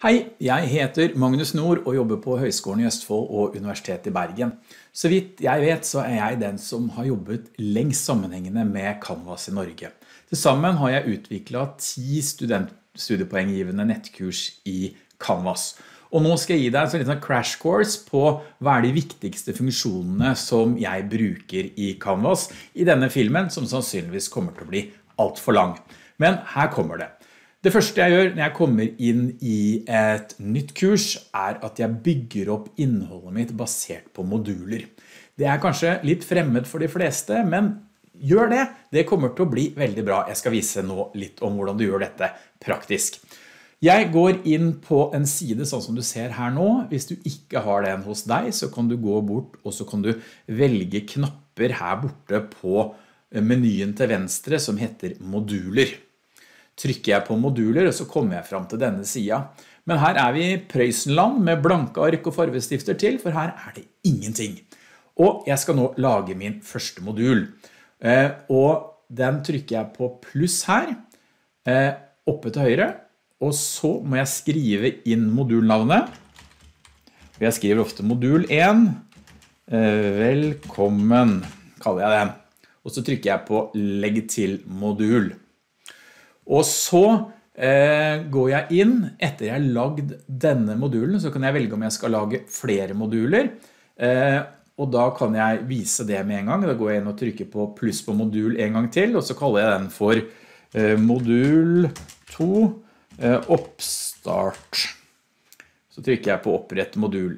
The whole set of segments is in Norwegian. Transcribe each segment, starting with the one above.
Hei, jeg heter Magnus Nord og jobber på Høgskolen i Østfold og Universitetet i Bergen. Så vidt jeg vet så er jeg den som har jobbet lengst sammenhengende med Canvas i Norge. Til sammen har jeg utviklet ti studiepoenggivende nettkurs i Canvas. Og nå skal jeg gi deg en liten crash course på hva er de viktigste funksjonene som jeg bruker i Canvas i denne filmen, som sannsynligvis kommer til å bli alt for lang. Men her kommer det. Det første jeg gjør når jeg kommer inn i et nytt kurs er at jeg bygger opp innholdet mitt basert på moduler. Det er kanskje litt fremmed for de fleste, men gjør det. Det kommer til å bli veldig bra. Jeg skal vise nå litt om hvordan du gjør dette praktisk. Jeg går inn på en side sånn som du ser her nå. Hvis du ikke har den hos deg, så kan du gå bort og så kan du velge knapper her borte på menyen til venstre som heter moduler trykker jeg på moduler, og så kommer jeg frem til denne siden. Men her er vi i Prøysenland med blanke ark og farvestifter til, for her er det ingenting. Og jeg skal nå lage min første modul. Eh, og den trykker jeg på pluss her, eh, oppe til høyre, og så må jeg skrive inn modulnavnet. Jeg skriver ofte modul 1. Eh, velkommen, kaller jeg det. Og så trykker jeg på legg til modul. Og så eh, går jeg inn, etter jeg har lagd denne modulen, så kan jeg velge om jeg skal lage flere moduler. Eh, og da kan jeg vise det med en gang. Da går jeg inn og trykker på pluss på modul en gang til, og så kaller jeg den for eh, modul 2 eh, oppstart. Så trykker jeg på opprett modul.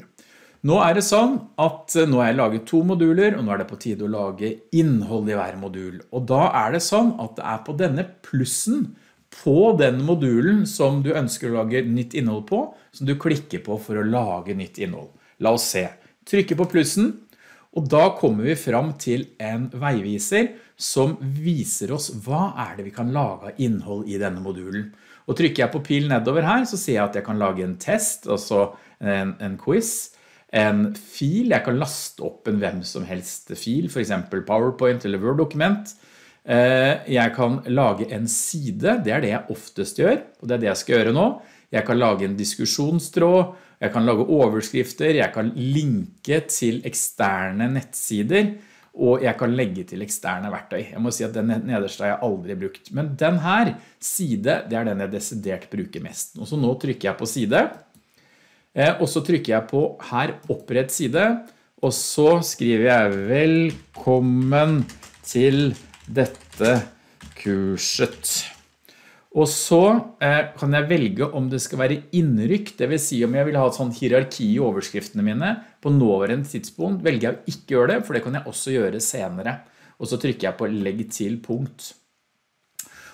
Nå er det sånn at nå har jeg laget to moduler, og nå er det på tide å lage innhold i hver modul. Og da er det sånn at det er på denne plussen på den modulen som du ønsker å lage nytt innhold på, som du klikker på for å lage nytt innhold. La oss se. Trykker på plussen, og da kommer vi fram til en veiviser som viser oss hva er det vi kan lage av innhold i denne modulen. Og trykker jeg på pil nedover her, så ser jeg at jeg kan lage en test, altså en, en quiz, en fil, jeg kan laste opp en hvem som helst fil, for eksempel PowerPoint eller Word-dokument, jeg kan lage en side, det er det jeg oftest gjør, og det er det jeg skal gjøre nå. Jeg kan lage en diskusjonstråd, jeg kan lage overskrifter, jeg kan linke til eksterne nettsider, og jeg kan legge til eksterne verktøy. Jeg må si at den nederste har jeg aldri brukt. Men den her, side, det er den jeg desidert bruker mest. Og så nå trykker jeg på side, eh, og så trykker jeg på her opprett side, og så skriver jeg velkommen til dette kurset. Og så eh, kan jeg velge om det skal være innrykk, det vil si om jeg vil ha et sånt hierarki i overskriftene mine. På nåværende tidspunkt velger jeg å ikke gjøre det, for det kan jeg også gjøre senere. Og så trykker jeg på legg til punkt.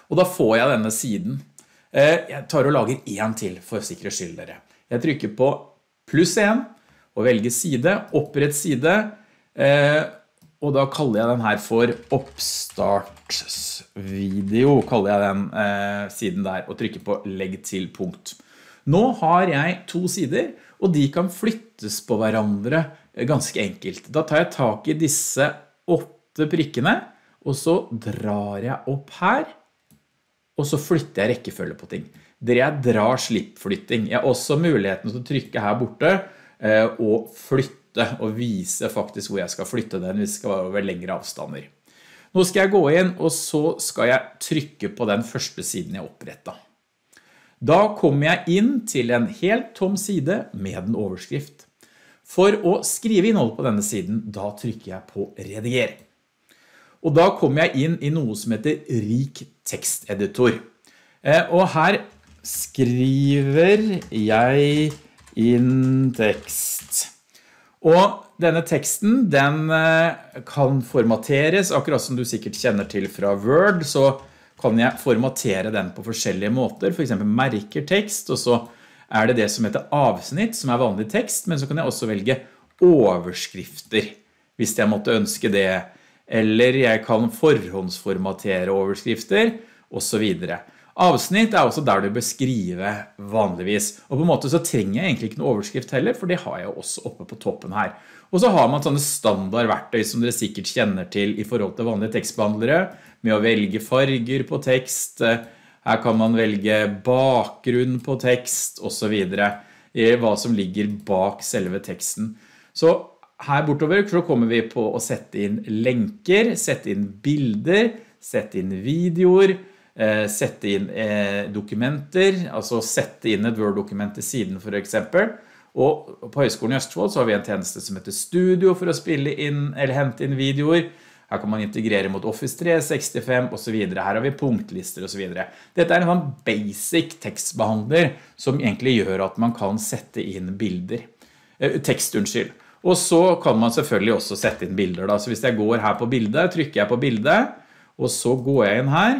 Og da får jeg denne siden. Eh, jeg tar og lager en til for sikkerhets skyld dere. Jeg trykker på pluss en og velger side, opprett side, eh, og da kaller jeg den her for oppstartsvideo, kaller jeg den eh, siden der, og trykker på legg til punkt. Nå har jeg to sider, og de kan flyttes på hverandre eh, ganske enkelt. Da tar jeg tak i disse åtte prikkene, og så drar jeg opp her, og så flytter jeg rekkefølge på ting. Det er drar slippflytting. Jeg har også muligheten til å trykke her borte eh, og flytte og vise faktisk hvor jeg skal flytte den hvis det skal være over lengre avstander. Nå skal jeg gå inn, og så skal jeg trykke på den første siden jeg opprettet. Da kommer jeg inn til en helt tom side med en overskrift. For å skrive innhold på denne siden, da trykker jeg på rediger. Og da kommer jeg inn i noe som heter rik teksteditor. Eh, og her skriver jeg inn tekst. Og denne teksten, den eh, kan formateres, akkurat som du sikkert kjenner til fra Word, så kan jeg formatere den på forskjellige måter, for eksempel merker tekst, og så er det det som heter avsnitt, som er vanlig tekst, men så kan jeg også velge overskrifter, hvis jeg måtte ønske det, eller jeg kan forhåndsformatere overskrifter, og så videre. Avsnitt er også der du bør skrive vanligvis. Og på en måte så trenger jeg egentlig ikke noe overskrift heller, for det har jeg også oppe på toppen her. Og så har man sånne standardverktøy som dere sikkert kjenner til i forhold til vanlige tekstbehandlere, med å velge farger på tekst, Her kan man velge bakgrunn på tekst og så videre, hva som ligger bak selve teksten. Så her bortover så kommer vi på å sette inn lenker, sette inn bilder, sette inn videoer, eh, sette inn eh, dokumenter, altså sette inn et Word-dokument til siden for eksempel. Og på Høgskolen i Østfold så har vi en tjeneste som heter Studio for å spille inn eller hente inn videoer. Her kan man integrere mot Office 365 og så videre. Her har vi punktlister og så videre. Dette er en sånn basic tekstbehandler som egentlig gjør at man kan sette inn bilder. Eh, tekst, unnskyld. Og så kan man selvfølgelig også sette inn bilder. Da. Så hvis jeg går her på bildet, trykker jeg på bildet, og så går jeg inn her,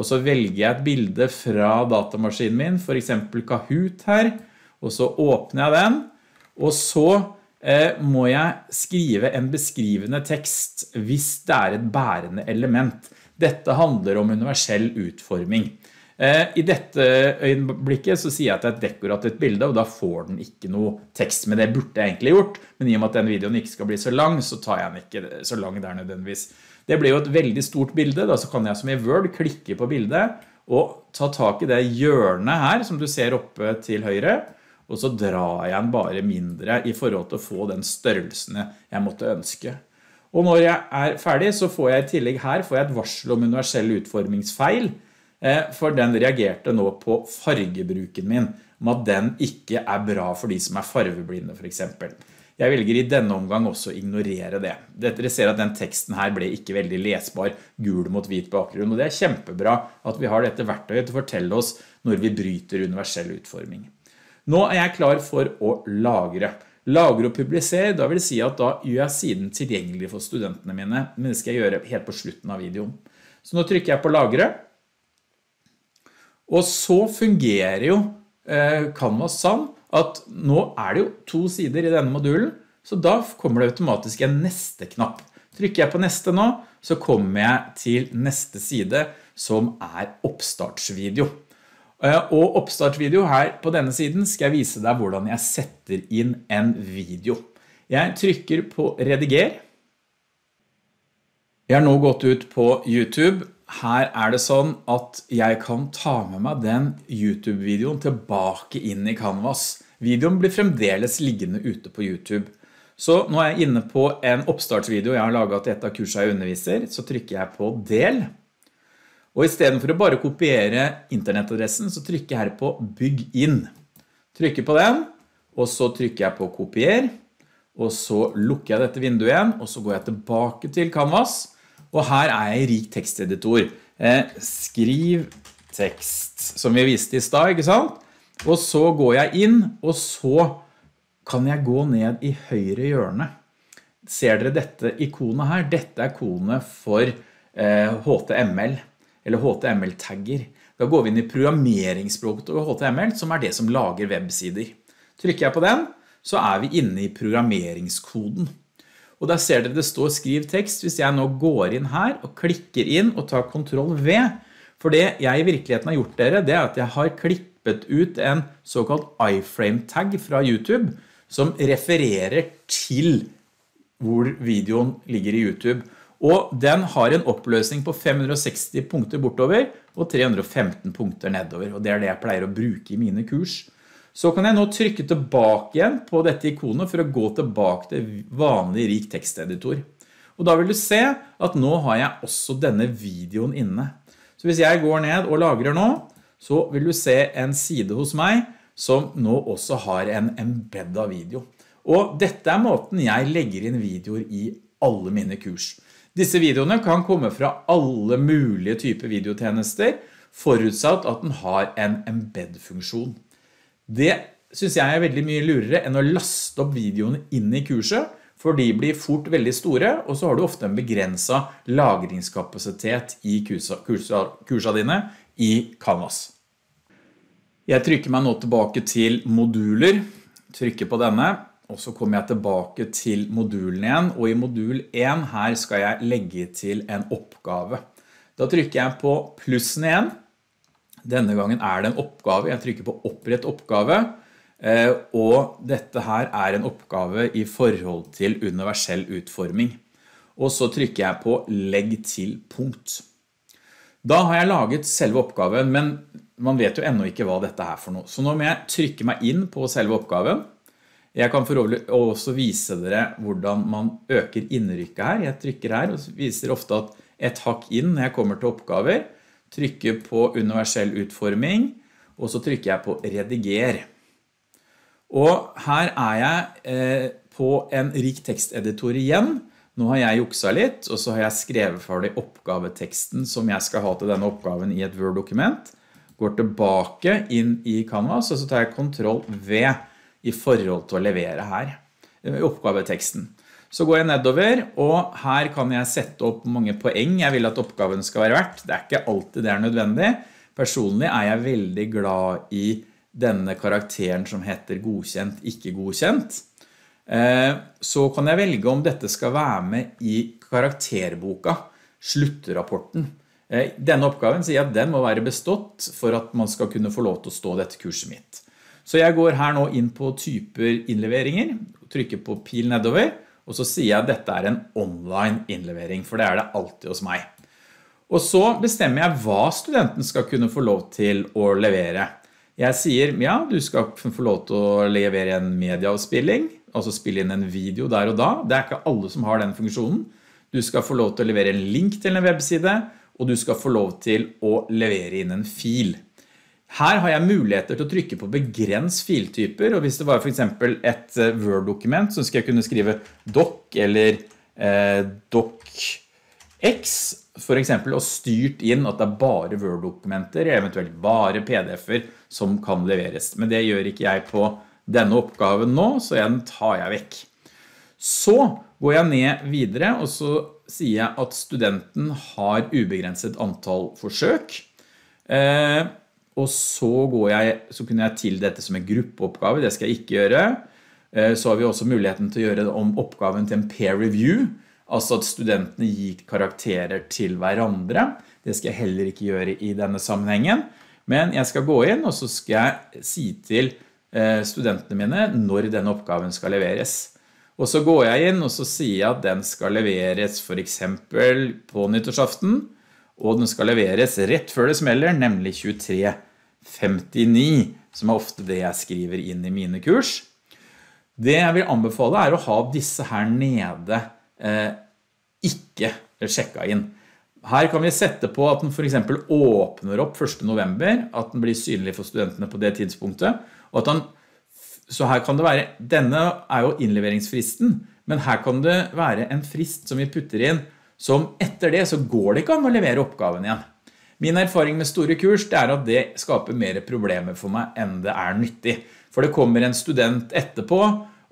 og så velger jeg et bilde fra datamaskinen min, for eksempel Kahoot her, og så åpner jeg den, og så eh, må jeg skrive en beskrivende tekst hvis det er et bærende element. Dette handler om universell utforming. Eh, I dette øyeblikket så sier jeg at det er et dekorativt bilde, og da får den ikke noe tekst, med det burde jeg egentlig gjort. Men i og med at den videoen ikke skal bli så lang, så tar jeg den ikke så lang der nødvendigvis. Det blir jo et veldig stort bilde, da så kan jeg som i Word klikke på bildet og ta tak i det hjørnet her som du ser oppe til høyre, og så drar jeg den bare mindre i forhold til å få den størrelsen jeg måtte ønske. Og når jeg er ferdig, så får jeg i tillegg her et varsel om universell utformingsfeil, eh, for den reagerte nå på fargebruken min, om at den ikke er bra for de som er farveblinde for eksempel. Jeg velger i denne omgang også å ignorere det. Dere ser at den teksten her ble ikke veldig lesbar, gul mot hvit bakgrunn, og det er kjempebra at vi har dette verktøyet til å fortelle oss når vi bryter universell utforming. Nå er jeg klar for å lagre. Lagre og publisere, da vil si at da gjør jeg siden tilgjengelig for studentene mine, men det skal jeg gjøre helt på slutten av videoen. Så nå trykker jeg på lagre, og så fungerer jo eh, Canvas sånn at nå er det jo to sider i denne modulen, så da kommer det automatisk en neste knapp. Trykker jeg på neste nå, så kommer jeg til neste side som er oppstartsvideo. Eh, og oppstartsvideo her på denne siden skal jeg vise deg hvordan jeg setter inn en video. Jeg trykker på rediger. Jeg har nå gått ut på YouTube. Her er det sånn at jeg kan ta med meg den YouTube-videoen tilbake inn i Canvas. Videoen blir fremdeles liggende ute på YouTube. Så nå er jeg inne på en oppstartsvideo jeg har laget til et av kursene jeg underviser. Så trykker jeg på del. Og i stedet for å bare kopiere internettadressen, så trykker jeg her på bygg inn. Trykker på den, og så trykker jeg på kopier. Og så lukker jeg dette vinduet igjen, og så går jeg tilbake til Canvas. Og her er jeg i rik teksteditor. Eh, skriv tekst, som vi viste i stad, ikke sant? Og så går jeg inn, og så kan jeg gå ned i høyre hjørne. Ser dere dette ikonet her? Dette er ikonet for eh, HTML, eller HTML-tagger. Da går vi inn i programmeringsspråket og HTML, som er det som lager websider. Trykker jeg på den, så er vi inne i programmeringskoden. Og der ser dere det står skriv tekst. Hvis jeg nå går inn her og klikker inn og tar Ctrl V, for det jeg i virkeligheten har gjort dere, det er at jeg har klippet ut en såkalt iframe-tag fra YouTube som refererer til hvor videoen ligger i YouTube. Og den har en oppløsning på 560 punkter bortover og 315 punkter nedover. Og det er det jeg pleier å bruke i mine kurs. Så kan jeg nå trykke tilbake igjen på dette ikonet for å gå tilbake til vanlig rik teksteditor. Og da vil du se at nå har jeg også denne videoen inne. Så hvis jeg går ned og lagrer nå, så vil du se en side hos meg som nå også har en embedda video. Og dette er måten jeg legger inn videoer i alle mine kurs. Disse videoene kan komme fra alle mulige typer videotjenester, forutsatt at den har en embed-funksjon. Det synes jeg er veldig mye lurere enn å laste opp videoene inn i kurset, for de blir fort veldig store, og så har du ofte en begrenset lagringskapasitet i kursa, kursa, kursa dine i Canvas. Jeg trykker meg nå tilbake til moduler, trykker på denne, og så kommer jeg tilbake til modulen igjen, og i modul 1 her skal jeg legge til en oppgave. Da trykker jeg på plussen igjen. Denne gangen er det en oppgave. Jeg trykker på opprett oppgave, eh, og dette her er en oppgave i forhold til universell utforming. Og så trykker jeg på legg til punkt. Da har jeg laget selve oppgaven, men man vet jo enda ikke hva dette er for noe. Så nå må jeg trykke meg inn på selve oppgaven. Jeg kan også vise dere hvordan man øker innrykket her. Jeg trykker her og viser ofte at et hakk inn når jeg kommer til oppgaver. Trykker på universell utforming, og så trykker jeg på rediger. Og her er jeg eh, på en rik teksteditor igjen, nå har jeg juksa litt, og så har jeg skrevet for det oppgaveteksten som jeg skal ha til denne oppgaven i et Word-dokument. Går tilbake inn i Canvas, og så tar jeg Ctrl V i forhold til å levere her, eh, oppgaveteksten. Så går jeg nedover, og her kan jeg sette opp mange poeng jeg vil at oppgaven skal være verdt. Det er ikke alltid det er nødvendig. Personlig er jeg veldig glad i denne karakteren som heter godkjent, ikke godkjent. Eh, så kan jeg velge om dette skal være med i karakterboka, sluttrapporten. Eh, denne oppgaven sier at den må være bestått for at man skal kunne få lov til å stå dette kurset mitt. Så jeg går her nå inn på typer innleveringer, trykker på pil nedover, og så sier jeg at dette er en online innlevering, for det er det alltid hos meg. Og så bestemmer jeg hva studenten skal kunne få lov til å levere. Jeg sier, ja, du skal få lov til å levere en medieavspilling, altså spille inn en video der og da. Det er ikke alle som har den funksjonen. Du skal få lov til å levere en link til en webside, og du skal få lov til å levere inn en fil. Her har jeg muligheter til å trykke på begrens filtyper, og hvis det var for eksempel et eh, Word-dokument, så skal jeg kunne skrive doc eller eh, docx, for eksempel, og styrt inn at det er bare Word-dokumenter, eventuelt bare PDF-er som kan leveres. Men det gjør ikke jeg på denne oppgaven nå, så den tar jeg vekk. Så går jeg ned videre, og så sier jeg at studenten har ubegrenset antall forsøk. Eh, og så, jeg, så kunne jeg til dette som en gruppeoppgave, det skal jeg ikke gjøre. Eh, så har vi også muligheten til å gjøre om oppgaven til en peer review, altså at studentene gir karakterer til hverandre. Det skal jeg heller ikke gjøre i denne sammenhengen. Men jeg skal gå inn, og så skal jeg si til Eh, studentene mine når denne oppgaven skal leveres. Og så går jeg inn og så sier jeg at den skal leveres for eksempel på nyttårsaften, og den skal leveres rett før det smeller, nemlig 23.59, som er ofte det jeg skriver inn i mine kurs. Det jeg vil anbefale er å ha disse her nede eh, ikke sjekka inn. Her kan vi sette på at den for eksempel åpner opp 1. november, at den blir synlig for studentene på det tidspunktet, og at han, så her kan det være, denne er jo innleveringsfristen, men her kan det være en frist som vi putter inn, som etter det så går det ikke an å levere oppgaven igjen. Min erfaring med store kurs er at det skaper mer problemer for meg enn det er nyttig. For det kommer en student etterpå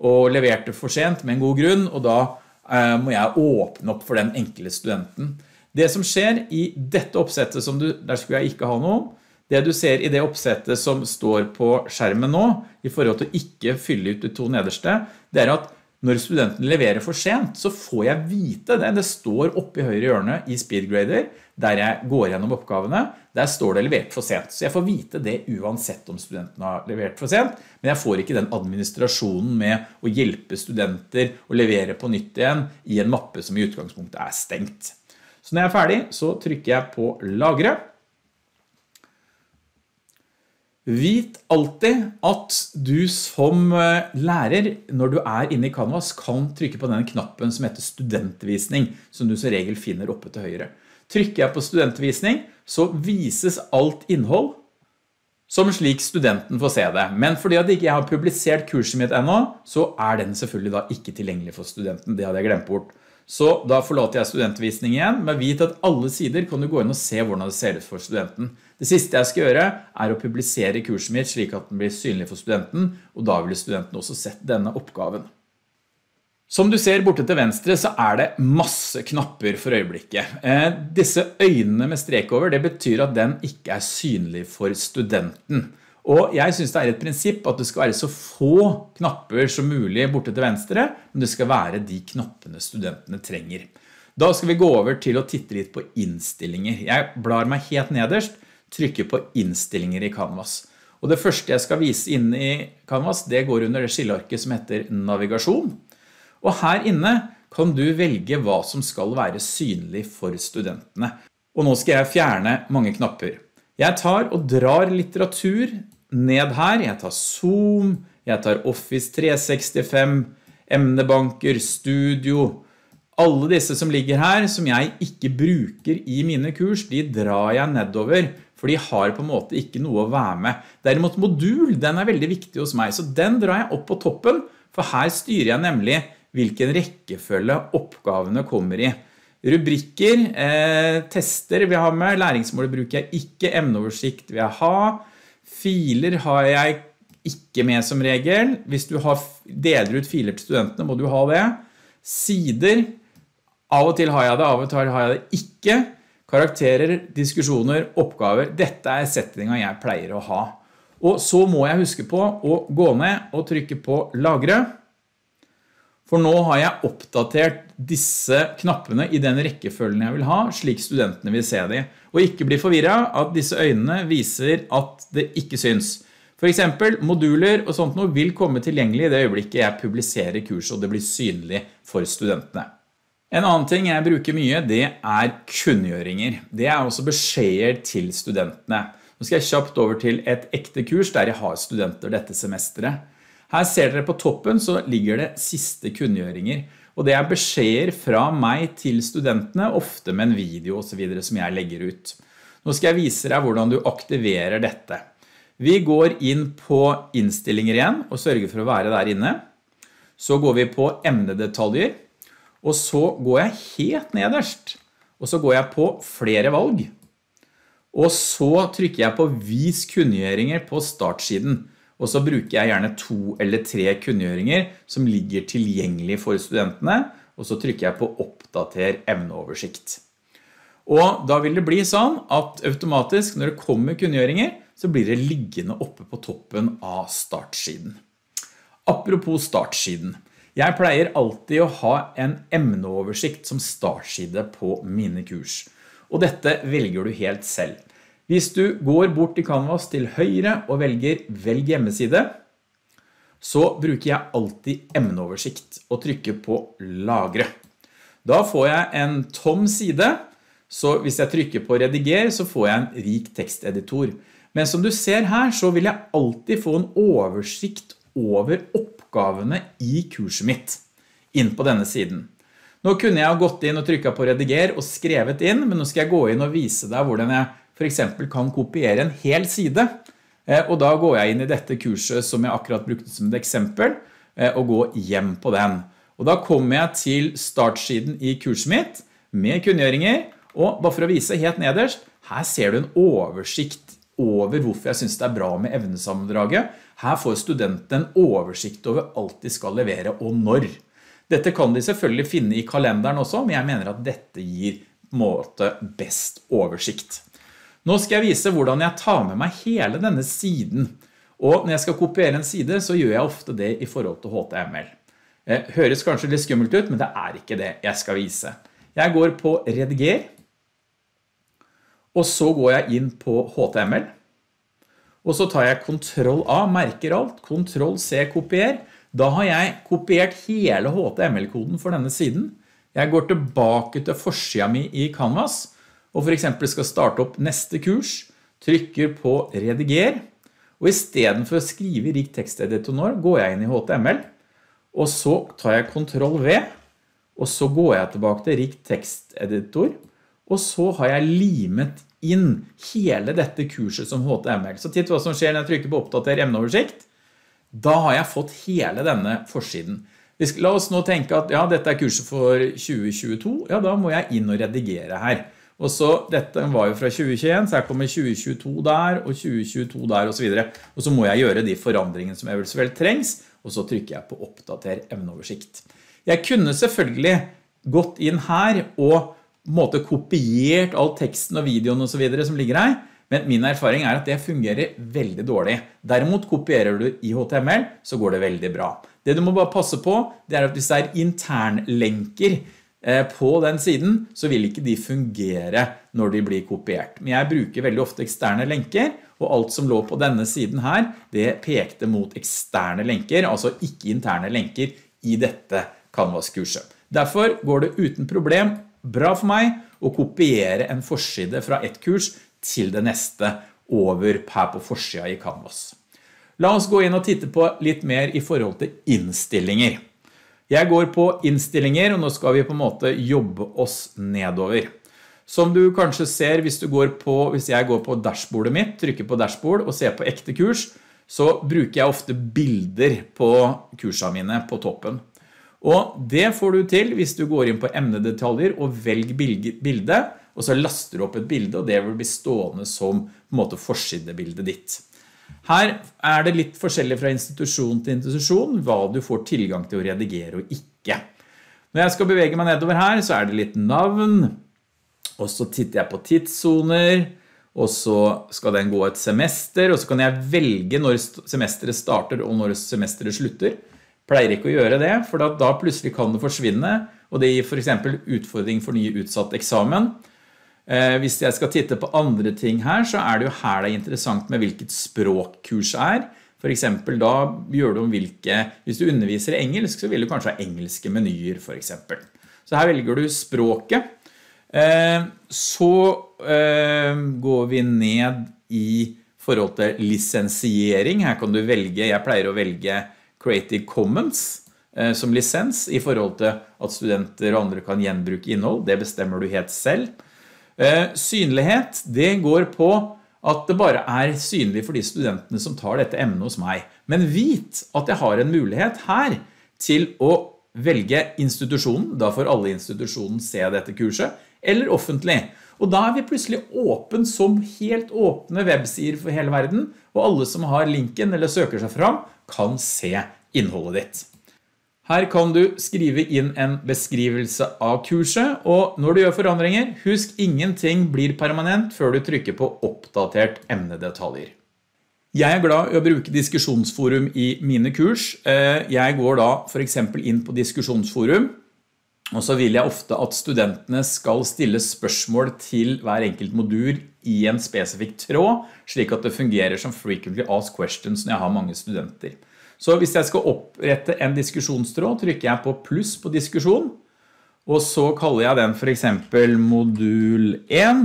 og leverte for sent med en god grunn, og da eh, må jeg åpne opp for den enkle studenten. Det som skjer i dette oppsettet, som du, der skulle jeg ikke ha noe om, det du ser i det oppsettet som står på skjermen nå, i forhold til å ikke fylle ut de to nederste, det er at når studenten leverer for sent, så får jeg vite det. Det står oppe i høyre hjørne i Speedgrader, der jeg går gjennom oppgavene. Der står det levert for sent. Så jeg får vite det uansett om studenten har levert for sent, men jeg får ikke den administrasjonen med å hjelpe studenter å levere på nytt igjen i en mappe som i utgangspunktet er stengt. Så når jeg er ferdig, så trykker jeg på lagre. Vit alltid at du som eh, lærer, når du er inne i Canvas, kan trykke på den knappen som heter studentvisning, som du som regel finner oppe til høyre. Trykker jeg på studentvisning, så vises alt innhold som slik studenten får se det. Men fordi at jeg ikke har publisert kurset mitt enda, så er den selvfølgelig da ikke tilgjengelig for studenten. Det hadde jeg glemt bort. Så da forlater jeg studentvisning igjen, men vit at alle sider kan du gå inn og se hvordan det ser ut for studenten. Det siste jeg skal gjøre er å publisere kurset mitt slik at den blir synlig for studenten, og da vil studenten også sett denne oppgaven. Som du ser borte til venstre så er det masse knapper for øyeblikket. Eh, disse øynene med strek over, det betyr at den ikke er synlig for studenten. Og jeg synes det er et prinsipp at det skal være så få knapper som mulig borte til venstre, men det skal være de knappene studentene trenger. Da skal vi gå over til å titte litt på innstillinger. Jeg blar meg helt nederst, trykker på innstillinger i Canvas. Og det første jeg skal vise inn i Canvas, det går under det skillearket som heter navigasjon. Og her inne kan du velge hva som skal være synlig for studentene. Og nå skal jeg fjerne mange knapper. Jeg tar og drar litteratur ned her. Jeg tar Zoom, jeg tar Office 365, emnebanker, studio. Alle disse som ligger her, som jeg ikke bruker i mine kurs, de drar jeg nedover, for de har på en måte ikke noe å være med. Derimot modul, den er veldig viktig hos meg, så den drar jeg opp på toppen, for her styrer jeg nemlig hvilken rekkefølge oppgavene kommer i. Rubrikker, eh, tester vil jeg ha med, læringsmål bruker jeg ikke, emneoversikt vil jeg ha, filer har jeg ikke med som regel. Hvis du har, deler ut filer til studentene, må du ha det. Sider, av og til har jeg det, av og til har jeg det ikke. Karakterer, diskusjoner, oppgaver, dette er settinga jeg pleier å ha. Og så må jeg huske på å gå ned og trykke på lagre. For nå har jeg oppdatert disse knappene i den rekkefølgen jeg vil ha, slik studentene vil se dem. Og ikke bli forvirret at disse øynene viser at det ikke syns. For eksempel, moduler og sånt noe vil komme tilgjengelig i det øyeblikket jeg publiserer kurset og det blir synlig for studentene. En annen ting jeg bruker mye, det er kunngjøringer. Det er også beskjeder til studentene. Nå skal jeg kjapt over til et ekte kurs der jeg har studenter dette semesteret. Her ser dere på toppen så ligger det siste kunngjøringer, og det er beskjeder fra meg til studentene, ofte med en video og så videre som jeg legger ut. Nå skal jeg vise deg hvordan du aktiverer dette. Vi går inn på innstillinger igjen og sørger for å være der inne. Så går vi på emnedetaljer, og så går jeg helt nederst, og så går jeg på flere valg. Og så trykker jeg på vis kunngjøringer på startsiden og så bruker jeg gjerne to eller tre kunngjøringer som ligger tilgjengelig for studentene, og så trykker jeg på oppdater emneoversikt. Og da vil det bli sånn at automatisk når det kommer kunngjøringer, så blir det liggende oppe på toppen av startsiden. Apropos startsiden. Jeg pleier alltid å ha en emneoversikt som startside på mine kurs. Og dette velger du helt selv. Hvis du går bort i Canvas til høyre og velger velg hjemmeside, så bruker jeg alltid emneoversikt og trykker på lagre. Da får jeg en tom side, så hvis jeg trykker på rediger så får jeg en rik teksteditor. Men som du ser her så vil jeg alltid få en oversikt over oppgavene i kurset mitt inn på denne siden. Nå kunne jeg gått inn og trykket på rediger og skrevet inn, men nå skal jeg gå inn og vise deg hvordan jeg eksempel kan kopiere en hel side, eh, og da går jeg inn i dette kurset som jeg akkurat brukte som et eksempel, eh, og går hjem på den. Og da kommer jeg til startsiden i kurset mitt med kunngjøringer, og bare for å vise helt nederst, her ser du en oversikt over hvorfor jeg synes det er bra med evnesammendraget. Her får studenten en oversikt over alt de skal levere og når. Dette kan de selvfølgelig finne i kalenderen også, men jeg mener at dette gir måte best oversikt. Nå skal jeg vise hvordan jeg tar med meg hele denne siden. Og når jeg skal kopiere en side, så gjør jeg ofte det i forhold til HTML. Eh, høres kanskje litt skummelt ut, men det er ikke det jeg skal vise. Jeg går på rediger, og så går jeg inn på HTML. Og så tar jeg Ctrl A, merker alt, Ctrl C, kopier. Da har jeg kopiert hele HTML-koden for denne siden. Jeg går tilbake til forsida mi i Canvas, og for eksempel skal starte opp neste kurs, trykker på rediger, og i stedet for å skrive i rik teksteditor går jeg inn i HTML, og så tar jeg Ctrl V, og så går jeg tilbake til rik teksteditor, og så har jeg limet inn hele dette kurset som HTML. Så titt hva som skjer når jeg trykker på oppdater emneoversikt. Da har jeg fått hele denne forsiden. La oss nå tenke at ja, dette er kurset for 2022. Ja, da må jeg inn og redigere her. Og så, dette var jo fra 2021, så her kommer 2022 der, og 2022 der, og så videre. Og så må jeg gjøre de forandringene som eventuelt trengs, og så trykker jeg på oppdater emneoversikt. Jeg kunne selvfølgelig gått inn her og måte kopiert all teksten og videoen og så videre som ligger her, men min erfaring er at det fungerer veldig dårlig. Derimot kopierer du i HTML, så går det veldig bra. Det du må bare passe på, det er at hvis det er internlenker på den siden så vil ikke de fungere når de blir kopiert. Men jeg bruker veldig ofte eksterne lenker, og alt som lå på denne siden her, det pekte mot eksterne lenker, altså ikke interne lenker i dette Canvas-kurset. Derfor går det uten problem bra for meg å kopiere en forside fra ett kurs til det neste over her på forsida i Canvas. La oss gå inn og titte på litt mer i forhold til innstillinger. Jeg går på innstillinger, og nå skal vi på en måte jobbe oss nedover. Som du kanskje ser hvis, du går på, hvis jeg går på dashbordet mitt, trykker på dashboard og ser på ekte kurs, så bruker jeg ofte bilder på kursene mine på toppen. Og det får du til hvis du går inn på emnedetaljer og velg bildet, og så laster du opp et bilde, og det vil bli stående som på en måte forsidebildet ditt. Her er det litt forskjellig fra institusjon til institusjon hva du får tilgang til å redigere og ikke. Når jeg skal bevege meg nedover her, så er det litt navn, og så titter jeg på tidszoner, og så skal den gå et semester, og så kan jeg velge når semesteret starter og når semesteret slutter. Pleier ikke å gjøre det, for da plutselig kan det forsvinne, og det gir for eksempel utfordring for nye utsatt eksamen. Eh, hvis jeg skal titte på andre ting her, så er det jo her det er interessant med hvilket språk kurs er. For eksempel da gjør du om hvilke, hvis du underviser i engelsk, så vil du kanskje ha engelske menyer for eksempel. Så her velger du språket. Eh, så eh, går vi ned i forhold til lisensiering. Her kan du velge, jeg pleier å velge Creative Commons som lisens i forhold til at studenter og andre kan gjenbruke innhold. Det bestemmer du helt selv. Eh, synlighet, det går på at det bare er synlig for de studentene som tar dette emnet hos meg. Men vit at jeg har en mulighet her til å velge institusjonen, da får alle institusjonen se dette kurset, eller offentlig. Og da er vi plutselig åpen som helt åpne websider for hele verden, og alle som har linken eller søker seg fram, kan se innholdet ditt. Her kan du skrive inn en beskrivelse av kurset, og når du gjør forandringer, husk ingenting blir permanent før du trykker på oppdatert emnedetaljer. Jeg er glad i å bruke diskusjonsforum i mine kurs. Eh, jeg går da for eksempel inn på diskusjonsforum, og så vil jeg ofte at studentene skal stille spørsmål til hver enkelt modul i en spesifikk tråd, slik at det fungerer som frequently asked questions når jeg har mange studenter. Så hvis jeg skal opprette en diskusjonstråd, trykker jeg på pluss på diskusjon, og så kaller jeg den for eksempel modul 1,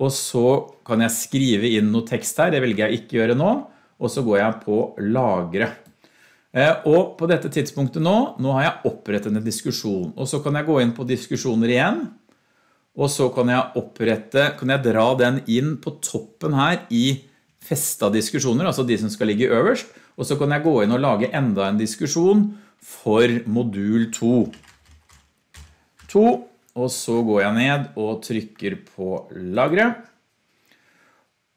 og så kan jeg skrive inn noe tekst her, det velger jeg ikke gjøre nå, og så går jeg på lagre. Eh, og på dette tidspunktet nå, nå har jeg opprettet en diskusjon, og så kan jeg gå inn på diskusjoner igjen, og så kan jeg opprette, kan jeg dra den inn på toppen her i festa diskusjoner, altså de som skal ligge øverst, og så kan jeg gå inn og lage enda en diskusjon for modul 2. 2, og så går jeg ned og trykker på lagre.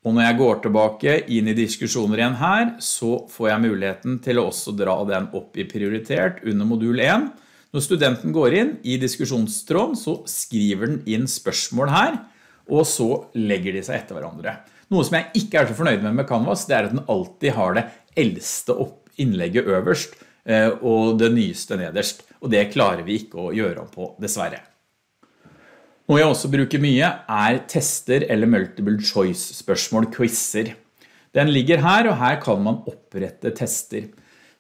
Og når jeg går tilbake inn i diskusjoner igjen her, så får jeg muligheten til å også dra den opp i prioritert under modul 1. Når studenten går inn i diskusjonstråden, så skriver den inn spørsmål her, og så legger de seg etter hverandre. Noe som jeg ikke er så fornøyd med med Canvas, det er at den alltid har det eldste innlegget øverst eh, og det nyeste nederst. Og det klarer vi ikke å gjøre om på, dessverre. Noe jeg også bruker mye er tester eller multiple choice spørsmål, quizzer. Den ligger her, og her kan man opprette tester.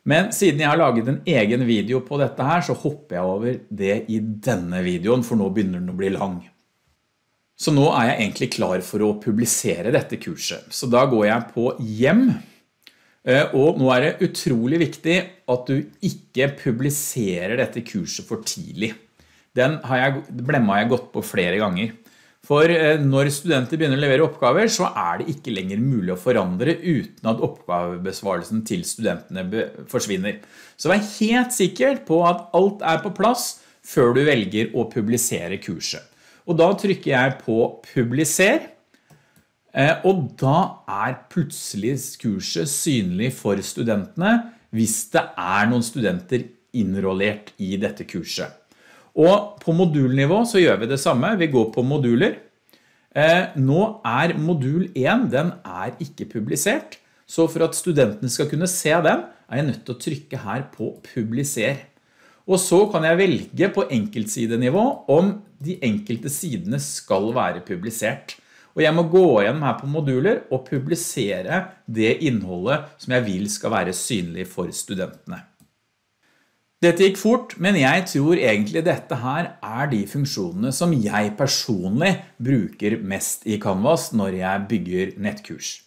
Men siden jeg har laget en egen video på dette her, så hopper jeg over det i denne videoen, for nå begynner den å bli lang. Så nå er jeg egentlig klar for å publisere dette kurset. Så da går jeg på hjem, og nå er det utrolig viktig at du ikke publiserer dette kurset for tidlig. Den jeg, blemma jeg gått på flere ganger. For eh, når studenter begynner å levere oppgaver, så er det ikke lenger mulig å forandre uten at oppgavebesvarelsen til studentene forsvinner. Så vær helt sikker på at alt er på plass før du velger å publisere kurset. Og da trykker jeg på publiser, Eh, og da er plutselig kurset synlig for studentene hvis det er noen studenter innrollert i dette kurset. Og på modulnivå så gjør vi det samme. Vi går på moduler. Eh, nå er modul 1, den er ikke publisert. Så for at studentene skal kunne se den, er jeg nødt til å trykke her på publiser. Og så kan jeg velge på enkeltsidenivå om de enkelte sidene skal være publisert. Og jeg må gå igjennom her på moduler og publisere det innholdet som jeg vil skal være synlig for studentene. Dette gikk fort, men jeg tror egentlig dette her er de funksjonene som jeg personlig bruker mest i Canvas når jeg bygger nettkurs.